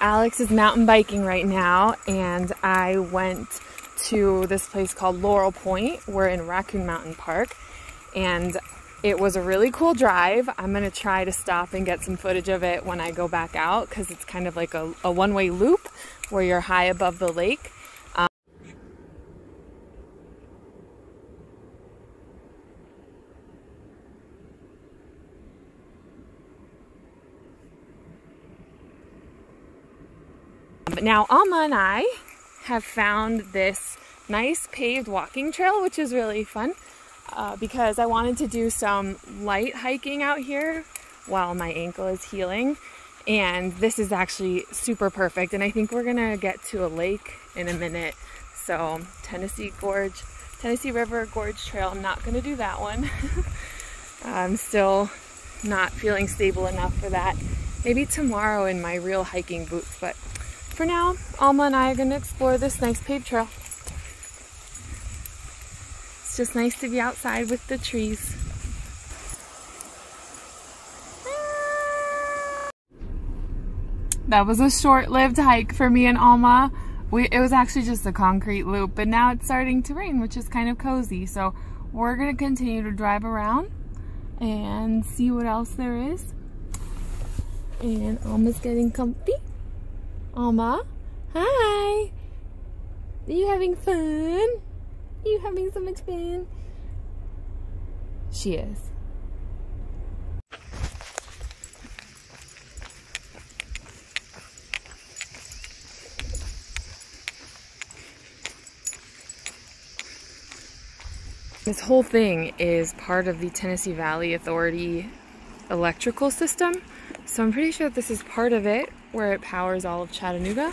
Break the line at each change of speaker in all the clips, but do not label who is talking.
Alex is mountain biking right now and I went to this place called Laurel Point. We're in Raccoon Mountain Park and it was a really cool drive. I'm gonna try to stop and get some footage of it when I go back out because it's kind of like a, a one-way loop where you're high above the lake. Um, but now Alma and I have found this nice paved walking trail, which is really fun uh, because I wanted to do some light hiking out here while my ankle is healing. And this is actually super perfect. And I think we're gonna get to a lake in a minute. So Tennessee Gorge, Tennessee River Gorge Trail, I'm not gonna do that one. I'm still not feeling stable enough for that. Maybe tomorrow in my real hiking boots, but for now, Alma and I are gonna explore this nice paved trail. It's just nice to be outside with the trees. That was a short-lived hike for me and Alma. We, it was actually just a concrete loop, but now it's starting to rain, which is kind of cozy. So we're gonna continue to drive around and see what else there is. And Alma's getting comfy. Alma, hi. Are you having fun? Are you having so much fun? She is. This whole thing is part of the Tennessee Valley Authority electrical system. So I'm pretty sure this is part of it where it powers all of Chattanooga.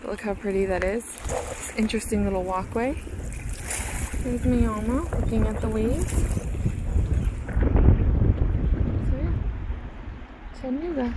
But look how pretty that is. Interesting little walkway. There's me Alma looking at the waves. So yeah, Chattanooga.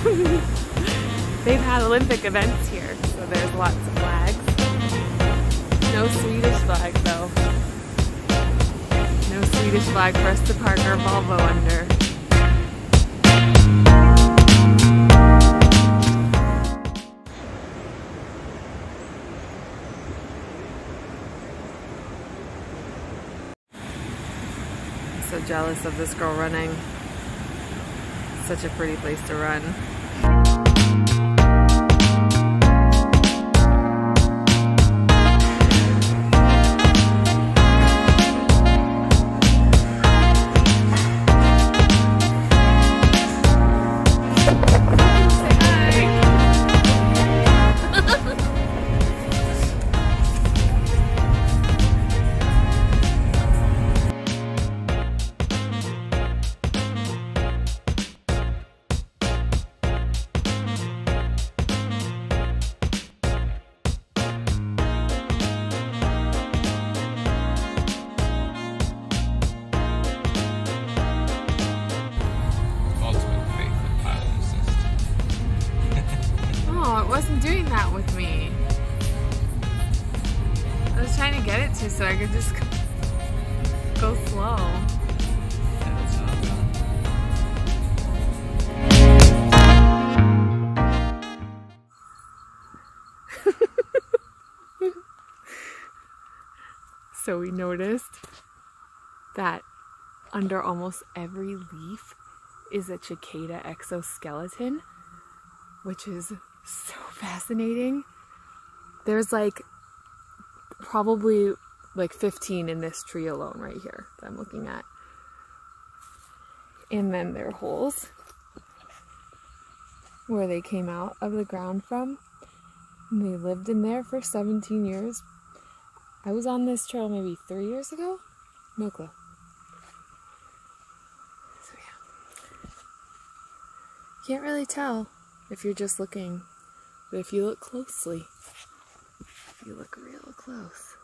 they've had Olympic events here, so there's lots of flags. No Swedish flag though. No Swedish flag for us to park our Volvo under. so jealous of this girl running. Such a pretty place to run. Wasn't doing that with me. I was trying to get it to so I could just go slow. so we noticed that under almost every leaf is a cicada exoskeleton, which is so fascinating. There's like probably like 15 in this tree alone right here that I'm looking at. And then there are holes where they came out of the ground from. And they lived in there for 17 years. I was on this trail maybe three years ago. No clue. So yeah. Can't really tell if you're just looking. But if you look closely, if you look real close,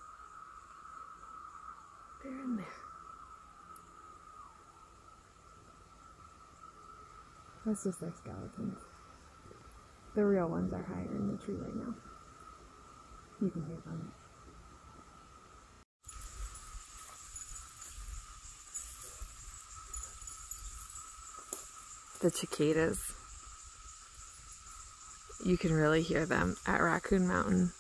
they're in there. That's just their skeletons. The real ones are higher in the tree right now. You can hear them. The cicadas. You can really hear them at Raccoon Mountain.